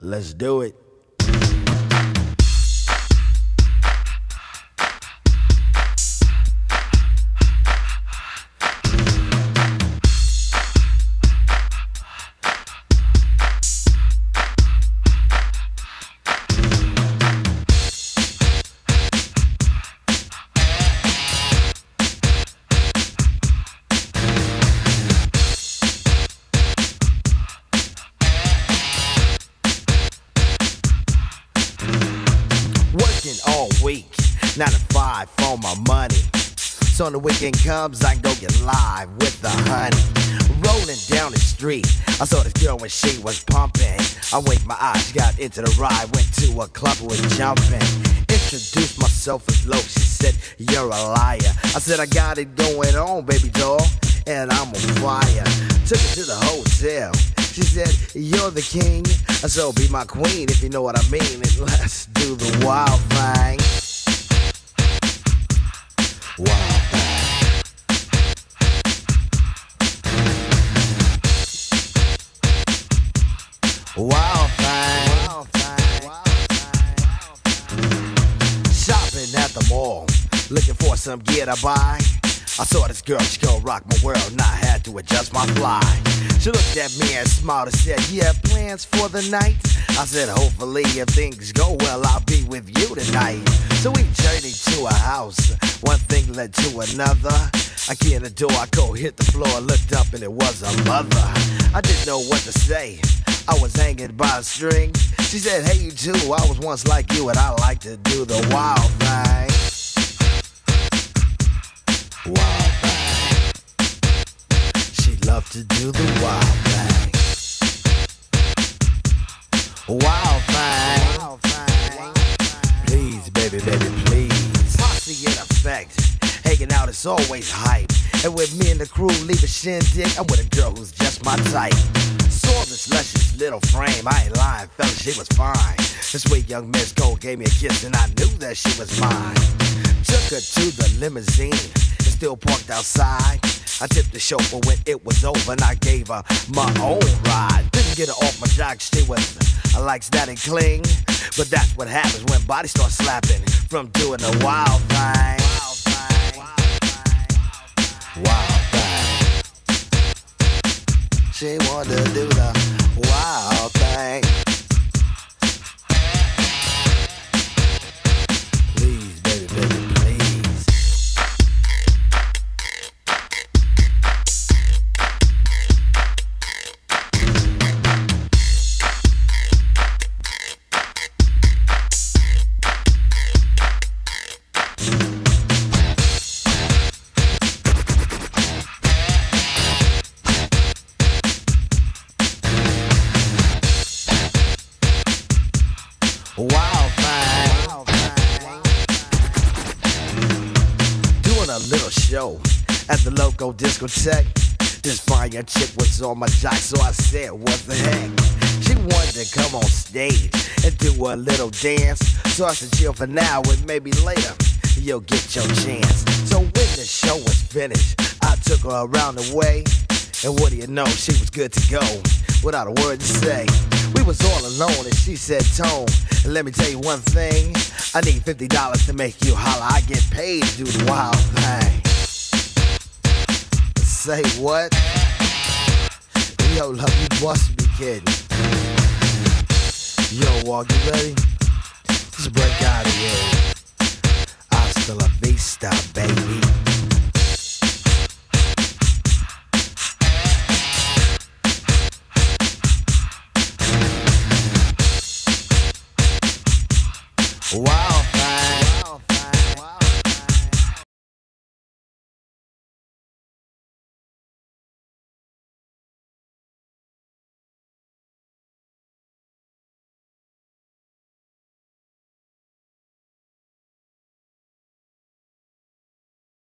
Let's do it. Nine to five for my money. So when the weekend comes, I go get live with the honey. Rolling down the street, I saw this girl when she was pumping. I winked my eyes, got into the ride, went to a club, was jumping. Introduced myself as Loc, she said, You're a liar. I said, I got it going on, baby doll, and I'm on fire. Took her to the hotel. She said, You're the king, so be my queen if you know what I mean. And let's do the wild thing. Thing. Shopping at the mall, looking for some gear to buy. I saw this girl, she gon' rock my world, and I had to adjust my fly. She looked at me and smiled and said, You have plans for the night? I said, Hopefully, if things go well, I'll be with you tonight. So we journeyed to a house, one thing led to another. I get in the door, I go hit the floor, looked up, and it was a mother. I didn't know what to say. I was hanging by a string. She said, Hey, you too. I was once like you, and I like to do the wild thing. Wild thing. She loved to do Hanging out is always hype. And with me and the crew leave a shindig, I'm with a girl who's just my type. Saw this luscious little frame. I ain't lying, fella, she was fine. This sweet young Miss Gold gave me a kiss, and I knew that she was mine. Took her to the limousine and still parked outside. I tipped the chauffeur when it was over, and I gave her my own ride. Didn't get her off my jock, she was. I likes that cling, but that's what happens when bodies start slapping from doing the. Wild thing. A little show at the local discotheque. This fine chick was on my jock, so I said, What the heck? She wanted to come on stage and do a little dance. So I said, Chill for now, and maybe later you'll get your chance. So when the show was finished, I took her around the way. And what do you know, she was good to go without a word to say. Was all alone and she said, Tone, let me tell you one thing. I need $50 to make you holler. I get paid to do the wild thing. Say what? Yo, love, you must be kidding. Yo, Walk, you ready? Let's break out of here. Hasta la vista, baby.